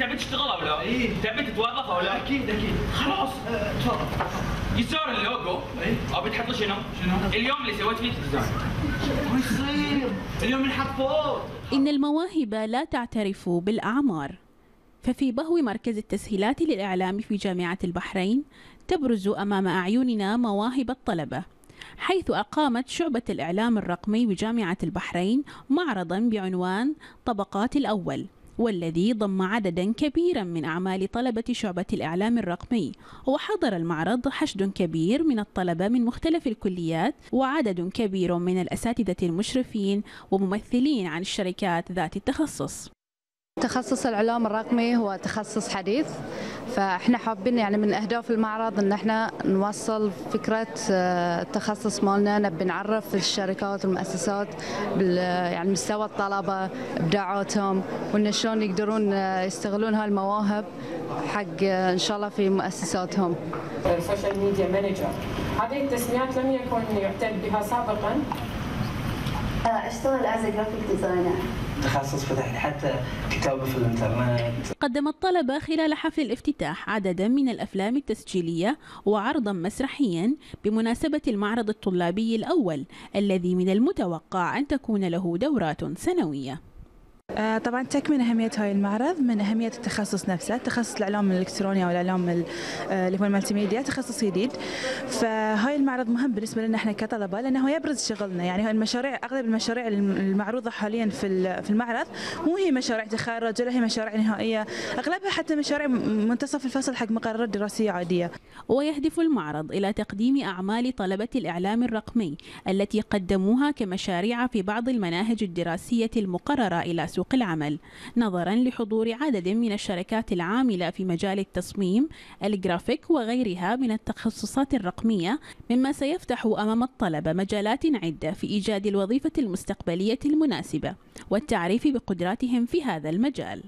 تبي تشتغل أو لا؟ إيه. تبي تتوظف أو لا؟ أكيد أكيد خلاص آه، تفضل يصير اللوجو إيه. أبي تحط شنو؟ شنو؟ اليوم اللي سويت فيه ال design ما يصير اليوم نحط فوق إن المواهب لا تعترف بالأعمار ففي بهو مركز التسهيلات للإعلام في جامعة البحرين تبرز أمام أعيننا مواهب الطلبة حيث أقامت شعبة الإعلام الرقمي بجامعة البحرين معرضا بعنوان طبقات الأول والذي ضم عددا كبيرا من أعمال طلبة شعبة الإعلام الرقمي وحضر المعرض حشد كبير من الطلبة من مختلف الكليات وعدد كبير من الأساتذة المشرفين وممثلين عن الشركات ذات التخصص. تخصص الإعلام الرقمي هو تخصص حديث. فاحنا حابين يعني من أهداف المعرض إن إحنا نوصل فكرة آه، التخصص مالنا نبي نعرف الشركات والمؤسسات يعني مستوى الطلبة إبداعاتهم وإن شلون يقدرون آه، يستغلون هاي المواهب حق آه، إن شاء الله في مؤسساتهم. social media manager هذه التسميات لم يكن يعتد بها سابقا أشتغل as graphic designer تخصص فتحت حتى كتابة في الإنترنت. قدم الطلبة خلال حفل الافتتاح عددا من الأفلام التسجيلية وعرضا مسرحيا بمناسبة المعرض الطلابي الأول الذي من المتوقع أن تكون له دورات سنوية. آه، طبعا تكمن أهمية هاي المعرض من أهمية التخصص نفسه تخصص الإعلام الإلكتروني أو الإعلام ال- آه، اللي هو ال multimedia تخصص جديد. فهاي المعرض مهم بالنسبة لنا إحنا كطلبة لأنه هو يبرز شغلنا. يعني هاي المشاريع أغلب المشاريع الم- المعروضة حاليا في في المعرض مو هي مشاريع تخرج ولا هي مشاريع نهائية. أغلبها حتى مشاريع منتصف الفصل حق مقررات دراسية عادية. ويهدف المعرض إلى تقديم أعمال طلبة الإعلام الرقمي التي قدموها كمشاريع في بعض المناهج الدراسية المقررة إلى سوق العمل نظرا لحضور عدد من الشركات العاملة في مجال التصميم الجرافيك وغيرها من التخصصات الرقمية مما سيفتح أمام الطلبة مجالات عدة في إيجاد الوظيفة المستقبلية المناسبة والتعريف بقدراتهم في هذا المجال.